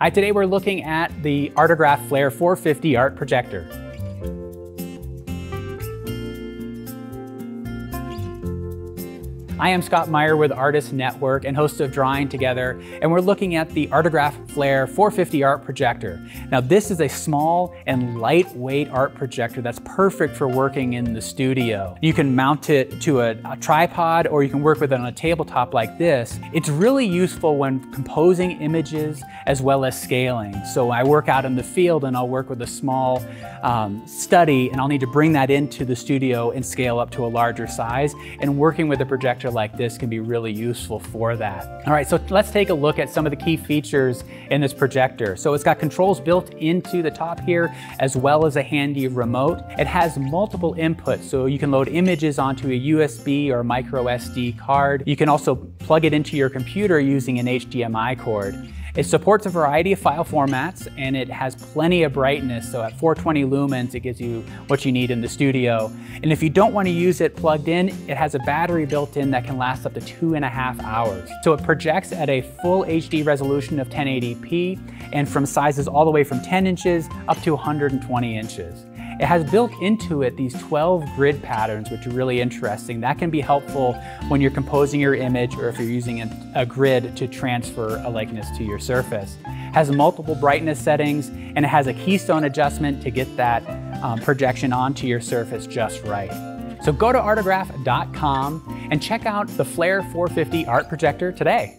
Hi, today we're looking at the Artograph Flare 450 Art Projector. I am Scott Maier with Artist Network and host of Drawing Together, and we're looking at the Artograph Flare 450 Art Projector. Now, this is a small and lightweight art projector that's perfect for working in the studio. You can mount it to a, a tripod or you can work with it on a tabletop like this. It's really useful when composing images as well as scaling. So I work out in the field and I'll work with a small um, study and I'll need to bring that into the studio and scale up to a larger size. And working with a projector like this can be really useful for that. All right, so let's take a look at some of the key features in this projector. So it's got controls built into the top here, as well as a handy remote. It has multiple inputs, so you can load images onto a USB or micro SD card. You can also plug it into your computer using an HDMI cord. It supports a variety of file formats and it has plenty of brightness. So at 420 lumens, it gives you what you need in the studio. And if you don't want to use it plugged in, it has a battery built in that can last up to two and a half hours. So it projects at a full HD resolution of 1080p and from sizes all the way from 10 inches up to 120 inches. It has built into it these 12 grid patterns, which are really interesting. That can be helpful when you're composing your image or if you're using a, grid to transfer a likeness to your surface. It has multiple brightness settings and it has a keystone adjustment to get that um, projection onto your surface just right. So go to artograph.com and check out the Flare 450 art projector today.